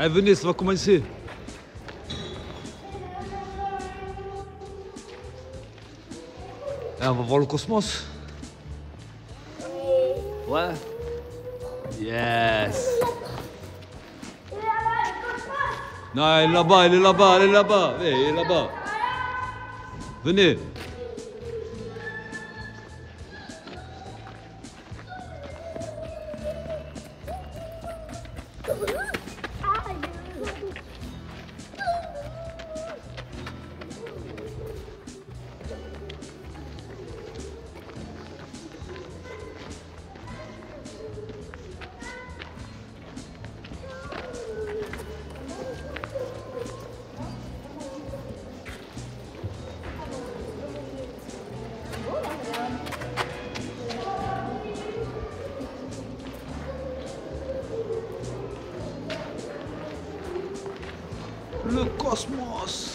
Allez, venez, ça va commencer. Allez, on va voir le cosmos. Ouais. Yes. Non, elle est là-bas, elle est là-bas, elle est là-bas. Eh, elle est là-bas. Venez. Cosmos.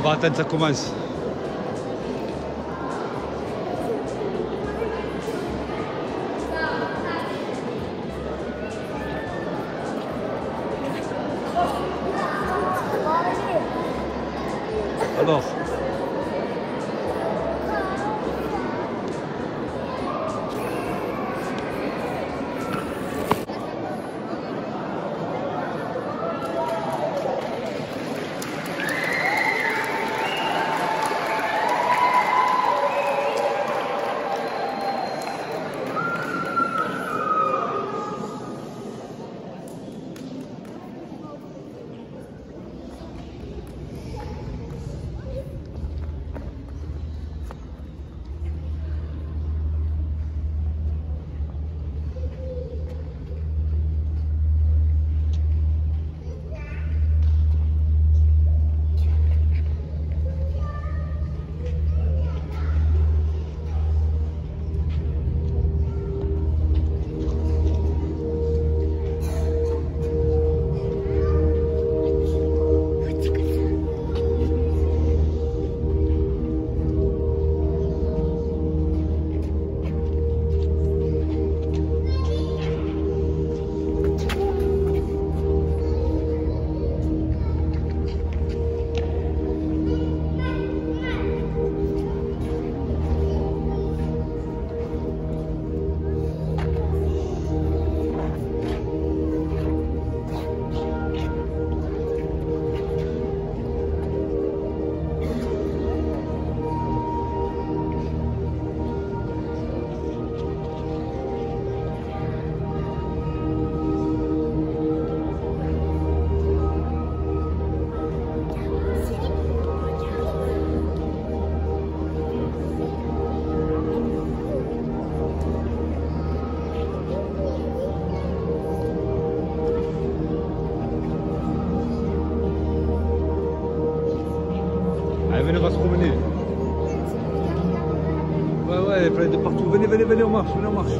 On va attendre, On va se promener. Ouais, ouais, de partout. Venez, venez, venez, on marche, venez, on marche.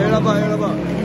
Allez là-bas, allez là-bas.